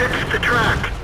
Fix the track.